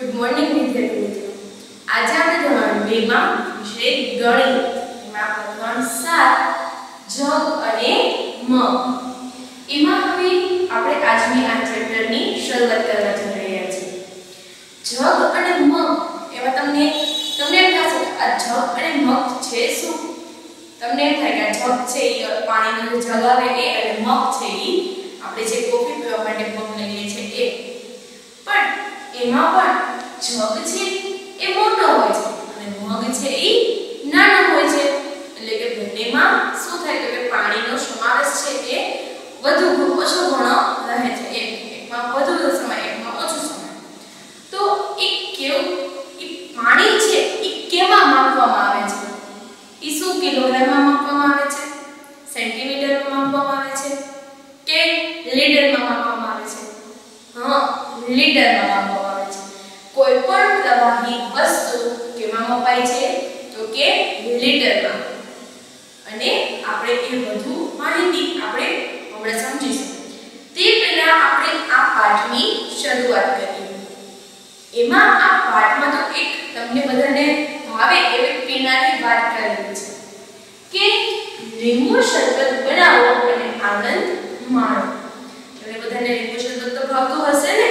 Good morning વિદ્યાર્થી આજે આપણે ધોરણ 2 માં વિષય ગણિત. એમાં આપણે ધોરણ 7 જગ અને મગ એમાં હવે આપણે આજની આ ચેપ્ટરની શરૂઆત કરવા જઈ રહ્યા છીએ. જગ અને મગ એમાં તમને તમને એમ થશે, આ જગ અને મગ છે શું? તમને એમ થાય કે જગ છે એ પાણીનો જે જગ આવે એ અને મગ છે એ આપણે જે કોફી પીવા માટે મગ લઈએ છીએ એ. પણ એમાં પણ જગ છે એ મોટો હોય છે. અને મગ છે એ નાનો હોય છે. એટલે કે બંનેમાં શું થાય? તો કે પાણીનો સમાવેશ છે એ વધુ ઓછો ઘણો રહે છે એક એકમાં વધુ સમય એકમાં ઓછો સમય તો એ કેવું એ પાણી છે એ કેમાં માપવામાં આવે છે એ શું કિલોગ્રામમાં માપવામાં આવે છે સેન્ટીમીટરમાં માપવામાં આવે છે કે લીટરમાં માપવામાં આવે છે હા લીટરમાં માપવામાં આવે છે કોઈ પણ પ્રવાહી વસ્તુ કેમાં મપાય છે તો કે લીટરમાં અને આપણે એ વધુ માહિતી આપણે હમણાં સમજીશું તે પહેલા આપણે આ પાઠની શરૂઆત કરીએ એમાં આ પાઠમાં તો એક તમને બધાને ભાવે એવી પીણાની વાત કરેલી છે કે લીંબુ શરબત બનાવો અને આનંદ માણો તમને બધાને લીંબુ શરબત તો ભાવતું હશે ને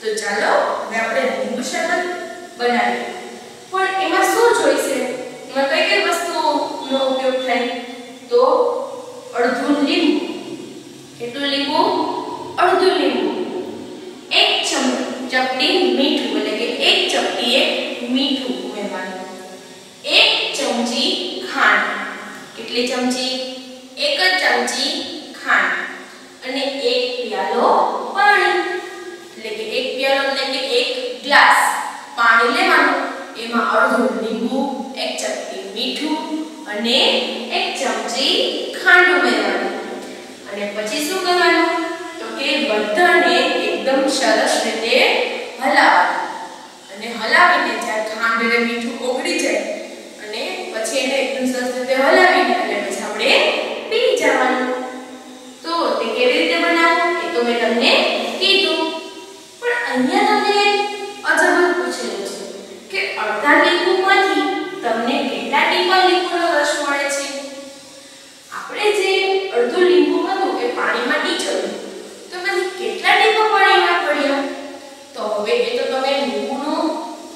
તો ચાલો હવે આપણે લીંબુ શરબત બનાવીએ. પણ એમાં શું જોઈશે એમાં કઈ કઈ વસ્તુનો ઉપયોગ થાય? તો અડધું લીંબુ. કેટલું લીંબુ અડધું લીંબુ એક ચમ ચપટી મીઠું એટલે કે એક ચપટીએ મીઠું ઉમેરવાનું એક ચમચી ખાંડ કેટલી ચમચી એક જ ચમચી ખાંડ અને એક પ્યાલો પાણી એટલે કે એક પ્યાલો એટલે કે એક ગ્લાસ પાણી લેવાનું એમાં અડધું લીંબુ એક ચપટી મીઠું અને એક ચમચી ખાંડ ઉમેરવાની અને પછી શું કરવાનું તો કે બધાને એકદમ સરસ રીતે હલાવવાનું અને હલાવીને જ્યારે ખાંડ અને મીઠું ઓગળી જાય અને પછી એને એકદમ સરસ રીતે હલાવીને અને પછી આપણે પી જવાનું તો તે કેવી રીતે બનાવવું એ તો મેં તમને કીધું પણ અહીંયા તમને અજબ પૂછેલું છે કે અડધા લીંબુમાંથી તમને કેટલા ટીપા લીંબુનો રસ મળે છે આપણે જે અડધું લીંબુ હતું એ પાણીમાં નીચોયું તો એમાંથી કેટલા ટીપા પાણીમાં પડ્યા તો હવે એ તો તમે લીંબુનું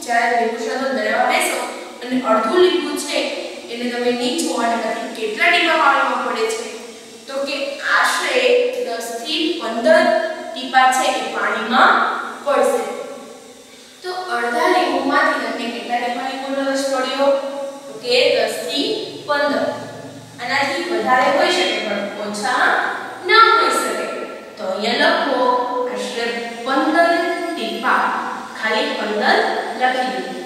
જ્યારે લીંબુ શરબત બનાવવા બેસો અને અડધું લીંબુ છે એને તમે નીચો અને એમાંથી કેટલા ટીપા પાણીમાં પડે છે તો કે આશરે 10 થી 15 ટીપા છે એ પાણીમાં પડશે તો અડધા લીંબુમાંથી તમને કેટલા ટીપા લીંબુનો રસ પડ્યો તો કે 10 થી 15 આનાથી વધારે હોઈ શકે પણ ઓછા ના હોઈ શકે તો અહીંયા લખો આશરે 15 ટીપા ખાલી 15 લખી દીધું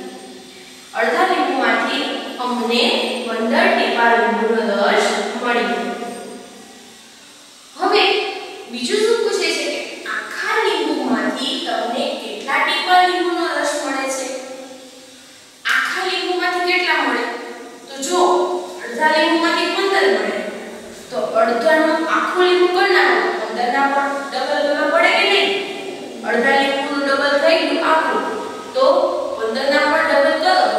અડધા લીંબુમાંથી અમને 15 ટીપા લીંબુનો રસ મળી હવે બીજું શું પૂછે છે કે આખા લીંબુમાંથી તમને કેટલા ટીપા લીંબુનો રસ મળે છે આખા લીંબુમાંથી કેટલા મળે તો જો અડધા લીંબુમાંથી 15 મળે તો અડધાનું આખું લીંબુ કરી નાખો 15 ના પણ ડબલ કરવા પડે કે નહીં અડધા લીંબુનું ડબલ આખું તો 15 ના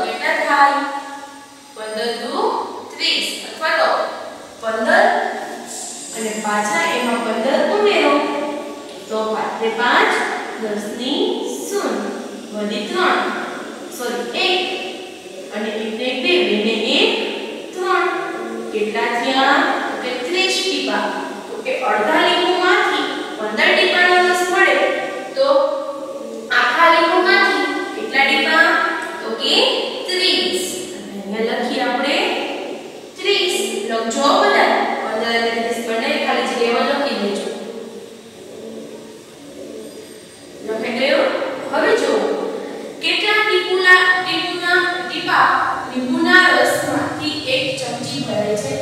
કેટલા થાય? 15 દુ 30 અથવા તો 15 અને પાછા એમાં 15 ઉમેરો. તો પાંચે પાંચ 10 ની શૂન્ય વધી 3 સોરી 1 અને એટલે બે બે ને એક, ત્રણ. કેટલા થયા? કે 30 ટીપા. તો કે અડધા લીંબુમાંથી 15 ટીપાનો રસ મળે તો આખા લીંબુમાંથી કેટલા તો કે 30 અને અહીંયા લખી આપણે 30 લખજો બધા 15 અને 30 બંને ખાલી જગ્યામાં લખી દેજો. લખાઈ ગયો? હવે જો, કેટલા ટીપુના ટીપુના ટીપા લીંબુના રસમાંથી એક ચમચી ભરે છે?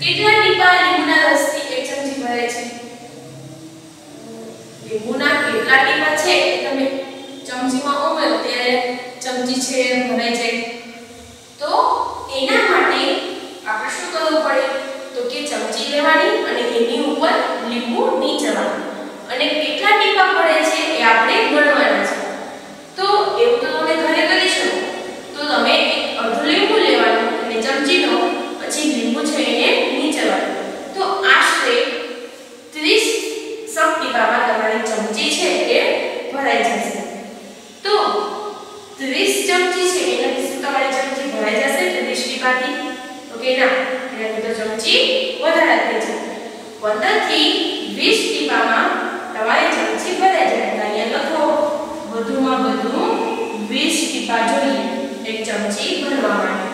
કેટલા ટીપા લીંબુના રસથી એક ચમચી ભરે છે? લીંબુના કેટલા ટીપા છે? તમે ચમચીમાં ઉમેરો ત્યારે ચમચી છે, ભરાઈ જાય. તો એના માટે આપણે શું કરવું પડે? તો કે ચમચી લેવાની અને એની ઉપર લીંબુ નીચવાનું અને કેટલા ટીપા પડે છે એ આપણે ગણવાના છે તો 15 થી 20 ટીપામાં તમારે ચમચી ભરાઈ જાય. અહીંયા લખો, વધુમાં વધુ 20 ટીપા જોઈએ એક ચમચી ભરવા માટે.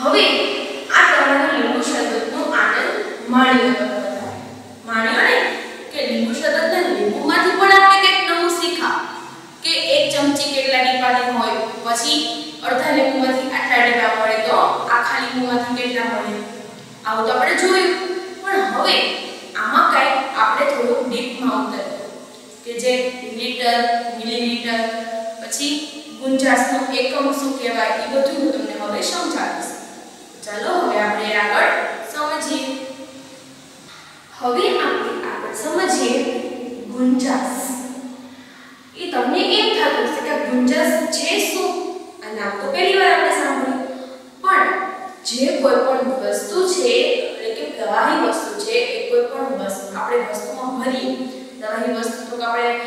હવે આ તમારો લીંબુ શરબતનો આનંદ માણ્યો. માણ્યો ને? કે લીંબુ શરબતના લીંબુમાંથી પણ આપણે કંઈક નવું શીખા. કે એક ચમચી કેટલા ટીપાની હોય, પછી અડધા લીંબુમાંથી આટલા ટીપા મળે તો આખા લીંબુમાંથી કેટલા મળે? આવું તો આપણે જોયું પણ હવે આમાં કંઈક આપણે થોડુંક ડીપમાં ઉતરીએ કે જે મીટર મિલીમીટર પછી ગુંજાસનો એકમ શું કહેવાય, એ બધું હું તમને હવે સમજાવીશ. ચાલો, હવે આપણે આગળ સમજીએ. હવે આપણે આગળ સમજીએ ગુંજાસ. એ તમને એમ થતું હશે કે ગુંજાસ છે શું? આ નામ તો પહેલી વાર આપણે સાંભળ્યું. પણ જે કોઈ પણ વસ્તુ છે, એટલે કે પ્રવાહી વસ્તુ છે, એ કોઈ પણ વસ્તુ આપણે વસ્તુમાં ભરીએ પ્રવાહી વસ્તુ તો આપણે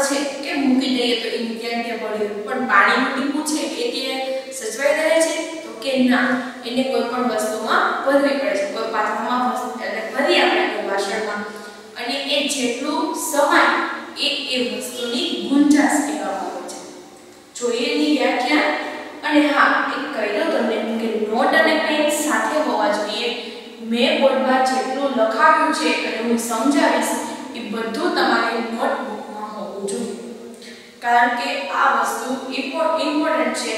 છે કે મૂકી દઈએ તો એની ક્યાં ક્યાં પડે પણ પાણીનું ટીપું છે એ ત્યાં સચવાઈ રહે છે તો કે ના, એને કોઈ પણ વસ્તુમાં ભરવી પડે છે કોઈ પાત્રમાં વસ્તુ એટલે ભરી આપણે કોઈ વાસણમાં અને એ જેટલું સમાય એ એ વસ્તુની ગુંજાશ કહેવામાં આવે છે જોઈએ એની વ્યાખ્યા અને હા એક કહી દઉં તમને કે નોટ અને પેન સાથે હોવા જોઈએ મેં બોર્ડમાં જેટલું લખાવ્યું છે અને હું સમજાવીશ એ બધું તમારી નોટબુકમાં હોવું જોઈએ કારણ કે આ વસ્તુ ઇમ્પોર્ટન્ટ છે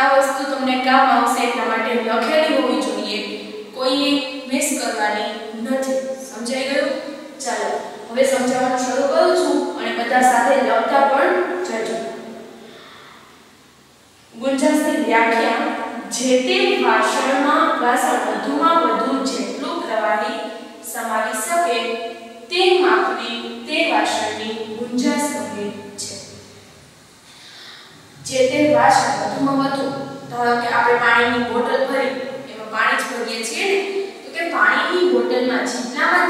આ વસ્તુ તમને કામ આવશે એટલા માટે લખેલી હોવી જોઈએ. કોઈએ મિસ કરવાની નથી. સમજાઈ ગયું? ચાલો, હવે સમજાવવાનું શરૂ કરું છું અને બધા સાથે લખતા પણ જજો. ગુંજાશની વ્યાખ્યા, જે તે ભાષણમાં ભાષણ વધુમાં વધુ જેટલું પ્રવાહી સમાવી શકે તે માપની તે વાસણની ગુંજાશ કહે છે. જે તે વાસણ વધુમાં વધુ, ધારો કે આપણે પાણીની બોટલ ભરી, એમાં પાણી જ ભરીએ છીએ ને, તો કે પાણીની બોટલમાં જેટલામાં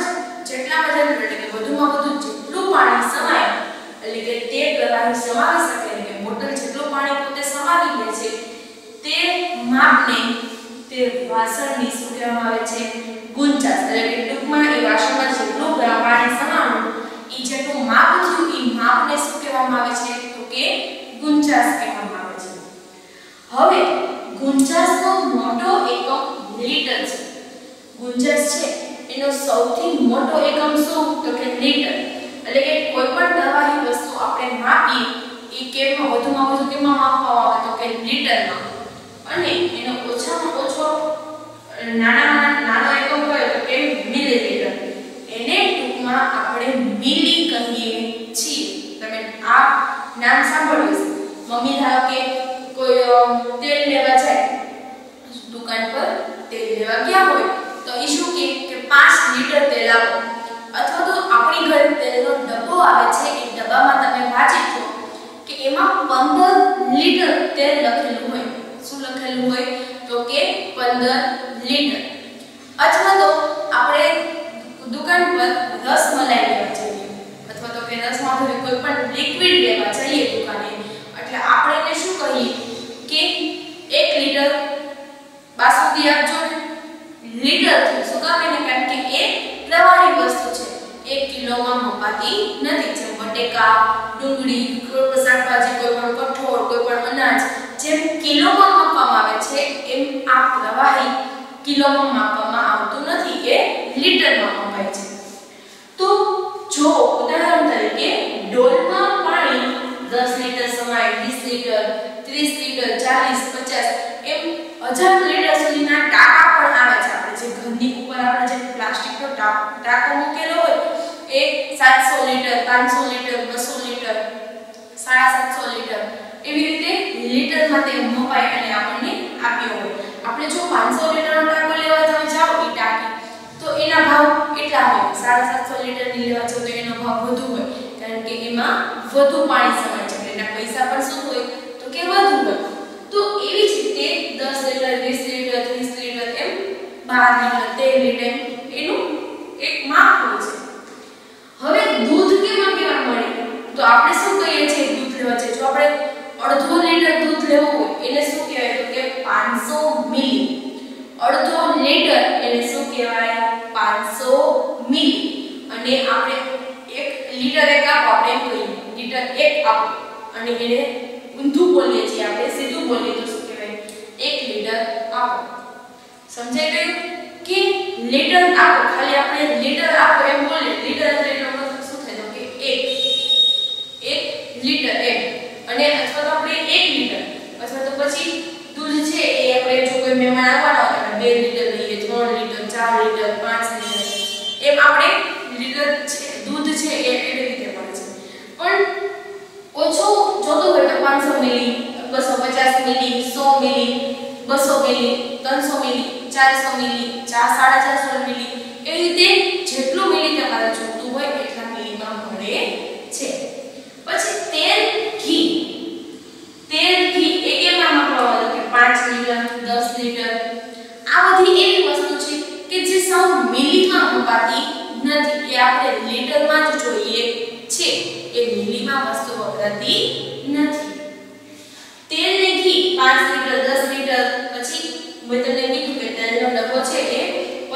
જેટલા બધા એટલે કે વધુમાં વધુ જેટલું પાણી સમાય, એટલે કે તે પ્રવાહી સમાવી શકે, એટલે કે બોટલ જેટલું પાણી પોતે સમાવી લે છે, તે માપને તે વાસણની શું કહેવામાં આવે છે? ગુંજાશ. એટલે કે ટૂંકમાં એ વાસણમાં જેટલું પાણી સમાવવું એ જેટલું માપ થયું, એ માપને શું કહેવામાં આવે છે? તો કે ગુંચાસ કહેવામાં આવે છે. હવે ગુંજાશનો મોટો એકમ લીટર છે. ગુંજાશ છે, એનો સૌથી મોટો એકમ શું? તો કે લીટર. એટલે કે કોઈ પણ પ્રવાહી વસ્તુ આપણે માપીએ, એ કેમાં વધુમાં વધુ કેમાં માપવામાં આવે? તો કે લીટરમાં. અને એનો ઓછામાં ઓછો નાના, નાનો એકમ હોય તો કે મિલીલીટર? ટૂંકમાં આપણે મિલી કહીએ છીએ. તમે આ નામ સાંભળ્યું છે મમ્મી ધારો કે કોઈ તેલ લેવા જાય, દુકાન પર તેલ લેવા ગયા હોય, તો એ શું કહે કે 5 લીટર તેલ આપો. અથવા તો આપણી ઘરે તેલનો ડબ્બો આવે છે, એ ડબ્બામાં તમે વાંચી છો કે એમાં 15 લીટર તેલ લખેલું હોય. શું લખેલું હોય? તો કે 15 લીટર. અથવા તો આપણે દુકાન પર રસ મલાઈ લેવા જઈએ. અથવા તો કે રસમાં ભરી કોઈ પણ લિક્વિડ લેવા જઈએ દુકાને. એટલે આપણે એને શું કહીએ? કે 1 લીટર બાસુંદી આપજો. લીટરથી શું કામ એને? કારણ કે એ પ્રવાહી વસ્તુ છે. 1 કિલોમાં મપાતી નથી. જેમ બટેકા, ડુંગળી શાકભાજી, કોઈ પણ કઠોળ, કોઈ પણ અનાજ જેમ કિલોમાં માપવામાં આવે છે, એમ આ પ્રવાહી કિલોમાં માપવામાં આવતું નથી. એ લીટરમાં મપાય છે. તો જો ઉદાહરણ તરીકે ડોલમાં પાણી 10 લીટર સમાય 20 લીટર 30 લીટર 40 50 એમ હજાર લીટર સુધીના ટાંકા પણ આવે છે આપણે. જે ઘરની ઉપર આપણે જે પ્લાસ્ટિકનો ટાંકો મૂકેલો હોય, એ 700 લીટર 500 લીટર 200 લીટર 750 લીટર એવી રીતે લીટરમાં તે મપાય અને આપણને આપ્યો હોય. આપણે જો 500 લીટરનો ટાંકો લેવા એના ભાવ એટલા હોય? 750 લીટરની લેવા જાઓ તો એનો ભાવ વધુ હોય. કારણ કે એમાં વધુ પાણી સમાય છે. એટલે એના પૈસા પણ શું હોય? તો કે વધુ હોય. તો એવી જ રીતે 10 લીટર 20 લીટર 30 લીટર એમ 12 લીટર 13 લીટર એનું એક માપ હોય છે. હવે દૂધ કેમાં કેવા મળે? તો આપણે શું કહીએ છીએ દૂધ લેવા છે? જો આપણે અડધો લીટર દૂધ લેવું હોય, એને શું કહેવાય? તો કે 500 મિલી. અડધો લીટર એને શું કહેવાય? અને આપણે એક લીટર એક કાપ આપણે કહીએ લીટર એક કાપ અને એને ઊંધું બોલીએ છીએ આપણે, સીધું બોલીએ તો શું કહેવાય? એક લીટર આપો. સમજાઈ ગયું? કે લીટર આપો. ખાલી આપણે લીટર આપો એમ બોલીએ લીટર એટલે પછી દૂધ છે એ આપણે જો કોઈ મહેમાન આવવાના હોય 2 લીટર લઈએ, ત્રણ લીટર ચાર લીટર પાંચ લીટર બસો મિલી, ત્રણસો મિલી, ચારસો મિલી ચાર સાડા ચારસો મિલી એવી રીતે જેટલું મિલી તમારે જોતું હોય એટલા મિલીમાં મળે છે. પછી તેલ ઘી. તેલ ઘી એ કેમાં માપવામાં આવે કે 5 લીટર 10 લીટર. આ બધી એવી વસ્તુ છે કે જે સૌ મિલીમાં મૂકાતી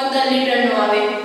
પંદર લીટરનો આવે.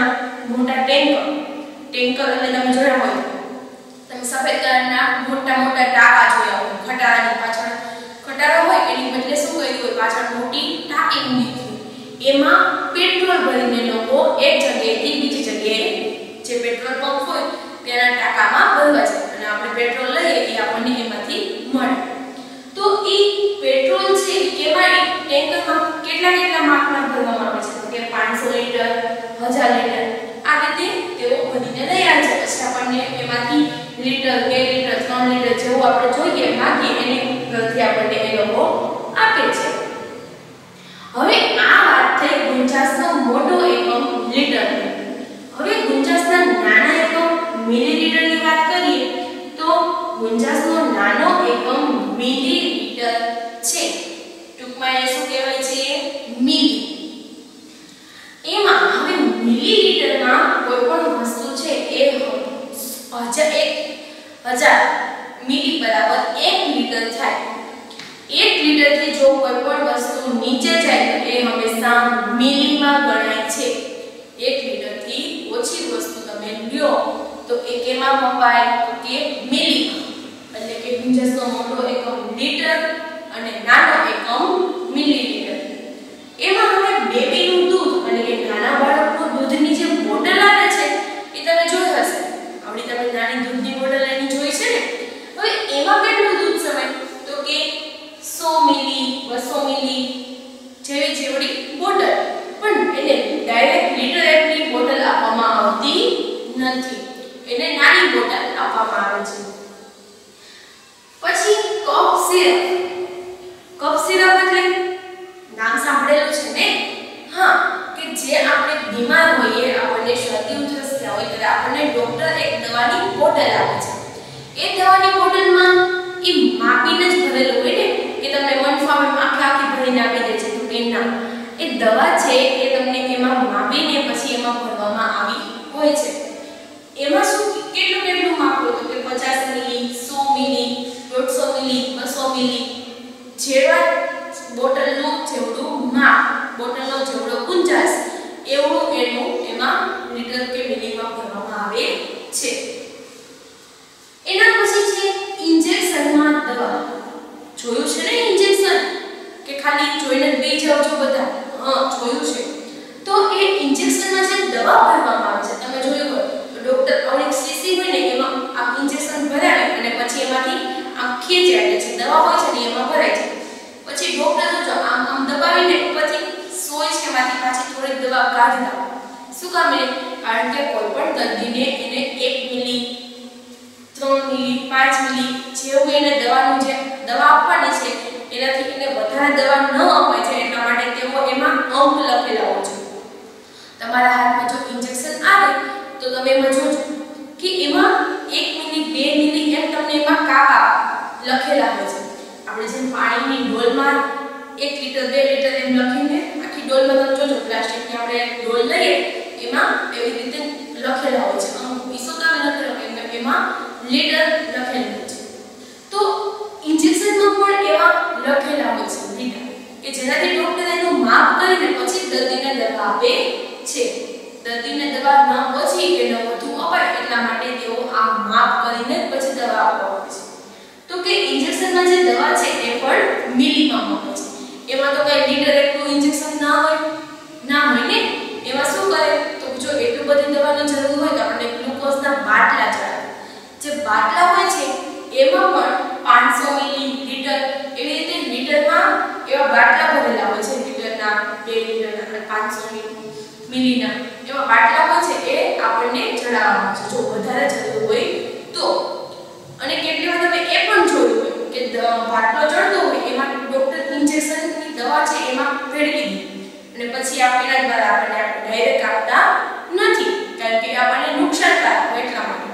કલરના મોટા ટેન્કર ટેન્કર એટલે તમે જોયા હોય. તમે સફેદ કલરના મોટા મોટા ટાંકા જોયા હોય, ખટારાની પાછળ. ખટારો હોય એની બદલે શું કર્યું હોય? પાછળ મોટી ટાંકી મૂકી એમાં પેટ્રોલ ભરીને લોકો એક જગ્યાએથી બીજી જગ્યાએ જે પેટ્રોલ પંપ હોય તેના ટાંકામાં ભરવા છે અને આપણે પેટ્રોલ લઈએ એ આપણને એમાંથી મળે. તો એ પેટ્રોલ છે કેવાય ટેન્કરમાં? કેટલા કેટલા માપના ભરવામાં આવે છે? કે 500 લિટર 1000 લિટર. આ રીતે તેઓ ભરીને તૈયાર છે. પછી આપણને એમાંથી લિટર, બે લિટર, ત્રણ લિટર જેવું આપણે જોઈએ માગીએ એને ઉપરથી આપણને એ લોકો આપે છે. હવે આ વાત થઈ ગુંજાસનો મોટો એકમ લિટર હવે ગુંજાસના એનાથી એને વધારે દવા ન અપાય છે એટલા માટે તેઓ એમાં અંક લખેલા હોય છે. તમારા હાથમાં જો ઇન્જેક્શન આવે, તો તમે એમાં જોજો કે એમાં 1 મિલી 2 મિલી એમ તમને એમાં કાપા લખેલા હોય છે. આપણે જેમ પાણીની ડોલમાં 1 લિટર 2 લિટર એમ લખીને આખી ડોલમાં તમે જોજો, પ્લાસ્ટિકની આપણે ડોલ લઈએ, એમાં એવી રીતે લખેલા હોય છે. અમુક પીસો કામ લખેલો હોય કેમ કે એમાં લીટર લખેલું હોય છે તો ઇન્જેક્શનમાં પણ એવા લખેલા હોય છે લીટર કે જેનાથી ડોક્ટર એનું માપ કરીને પછી દર્દીને દવા આપે છે. દર્દીને દવા ન પછી કે ન વધુ અપાય એટલા માટે તેઓ આ માપ કરીને પછી દવા આપવા છે. તો કે ઇન્જેક્શનમાં જે દવા છે એ પણ મિલીમાં મળે છે. એમાં તો કઈ લીટર એટલું ઇન્જેક્શન ના હોય ના હોય ને એમાં શું કરે તો જો એટલું બધી દવાની જરૂર હોય તો આપણે ગ્લુકોઝના બાટલા ચડાવે જે બાટલા હોય છે એમાં પણ 500 મિલી લીટર એવી રીતે લીટરમાં એવા બાટલા ભરેલા હોય છે લીટરના 2 લીટરના અને 500 મિલીના હોય છે એ આપણને ચડાવવામાં છે જો વધારે જરૂર હોય તો. અને કેટલી વાર તમે એ પણ જોયું કે બાટલો ચડતો હોય, એમાં ડોક્ટર ઇન્જેક્શનની દવા છે એમાં ભેળવી દીધી. અને પછી આપેલા દ્વારા આપણને ડાયરેક્ટ આપતા નથી, કારણ કે આપણને નુકસાનકારક હોય એટલા માટે.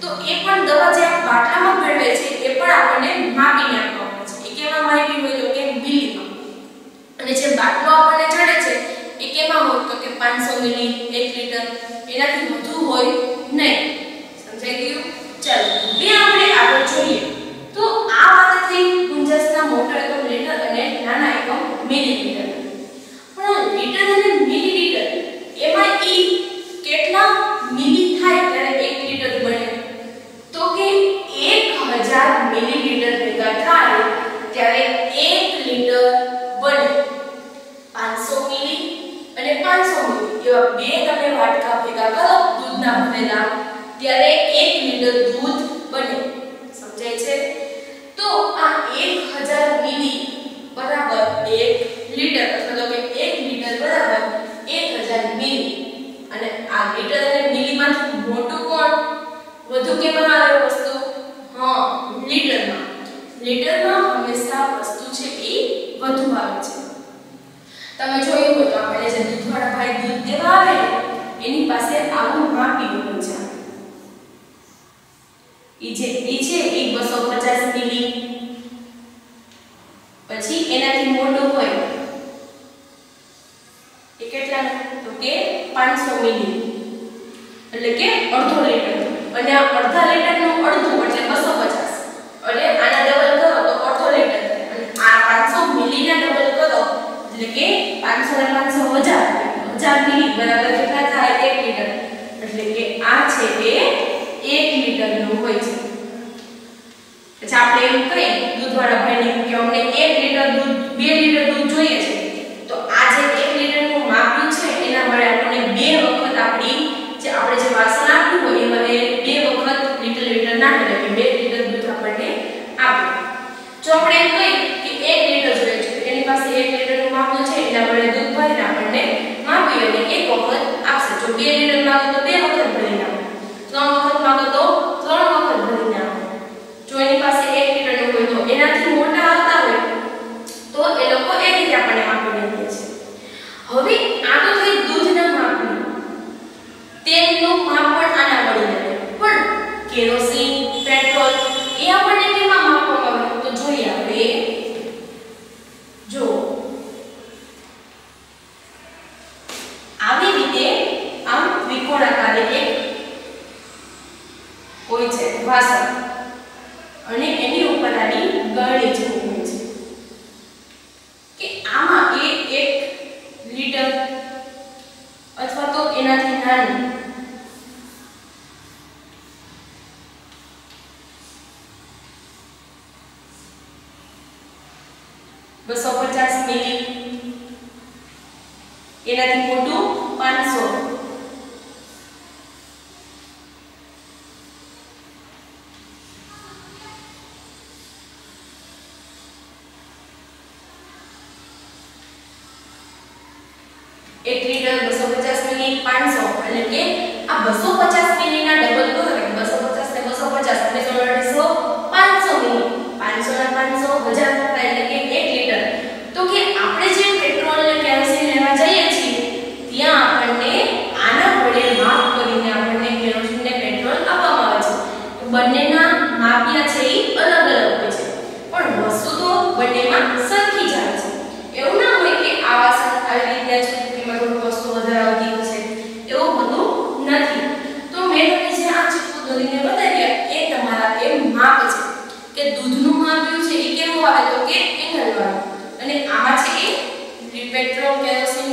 તો એ પણ દવા જે આ બાટલામાં ભેળવે છે એ પણ આપણને માપીને આપવામાં છે. એ કેવા માહિતી હોય તો કે મિલીમાં અને જે બાટલો આપણને ચડે છે એ કેમાં હોય તો કે 500 મિલી 1 લિટર. એનાથી વધુ હોય નહીં. સમજાઈ ગયું? ચાલો, હવે આપણે આગળ જોઈએ. તો આ વાત થઈ ગુંજસના મોટા એકમ લિટર અને નાના એકમ મિલીલીટર. પણ લિટર અને મિલીલીટર એમાં ઈ કેટલા મિલી થાય ત્યારે 1 લીટર બને તો કે 1000 મિલીલીટર ભેગા થાય ત્યારે 1 લીટર બને 500 મિલી અને 500 મિલી એવા બે તમે વાટકા ભેગા કરો દૂધના ભરેલા, ત્યારે એક લીટર દૂધ બને. સમજાય છે? તો આ 1000 મિલી બરાબર 1 લીટર અથવા તો કે 1 લીટર બરાબર 1000 મિલી. અને આ લીટર અને મિલીમાંથી મોટું કોણ? વધુ કેમાં આવે વસ્તુ? હા, લીટરમાં. લીટરમાં હંમેશા વસ્તુ છે એ વધુ આવે છે. તમે જોયું હોય તો આપણે જે દૂધવાળા ભાઈ દૂધ દેવા આવે, એની પાસે આવું માપી હોય છે ઈ જે એ છે એ 250 મિલી. પછી એનાથી મોટું હોય એ કેટલાનું તો કે 500 મિલી. એટલે કે અડધો લીટર. અને આ અડધા લીટરનું અડધું એટલે 250 એટલે આના ડબલ કરો તો અડધો લીટર. અને આ 500 મિલીના ડબલ કરો, એટલે કે 500 ને 500 1000 1000 મિલી બરાબર કેટલા થાય? 1 લીટર. એટલે કે આ છે એ એક લિટર 250 મિલી 500 એટલે કે આ 250 મિલી ના ડબલ કરો એટલે 250 ને 250 એટલે 1600 500 મિલી. 500 ના 500 1000 એટલે કે 1 લિટર. તો કે આપણે જે પેટ્રોલ ને કેરોસીન લેવા જઈએ છીએ, ત્યાં આપણને આના વડે માપ કરીને આપણને કેરોસીન ને પેટ્રોલ આપવામાં આવે છે. તો બંનેના માપિયા છે એ અલગ અલગ હોય છે. પણ વસ્તુ તો બંનેમાં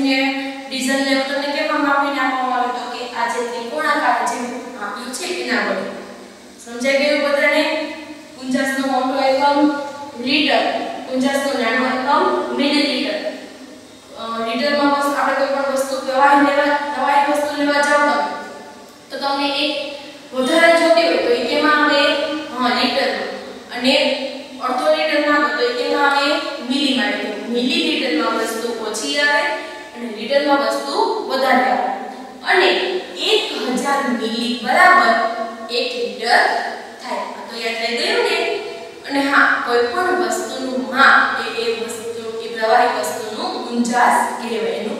ને ડીઝલ લેવલ તમને કેમાં માપીને આપવામાં આવે તો કે આ જે ત્રિકોણાકાર જે આપ્યું છે એના વડે. સમજાઈ ગયું બધાને? 50 નો મોટો એકમ, લીટર. 50 નો નાનો એકમ, મિલીલીટર. લીટરમાં બસ આપણે કોઈ પણ વસ્તુ પ્રવાહી લેવા પ્રવાહી વસ્તુ લેવા જાવ તો તમને એક વધારે જોતી હોય તો એમાં આપણે, હા લીટર અને મીટરમાં વસ્તુ વધારે આવે. અને 1000 મિલી બરાબર 1 લિટર થાય. તો યાદ રહી ગયું ને? અને હા, કોઈ પણ વસ્તુનું માપ એ એ વસ્તુ કે પ્રવાહી વસ્તુનું ગુંજાસ કહેવાય.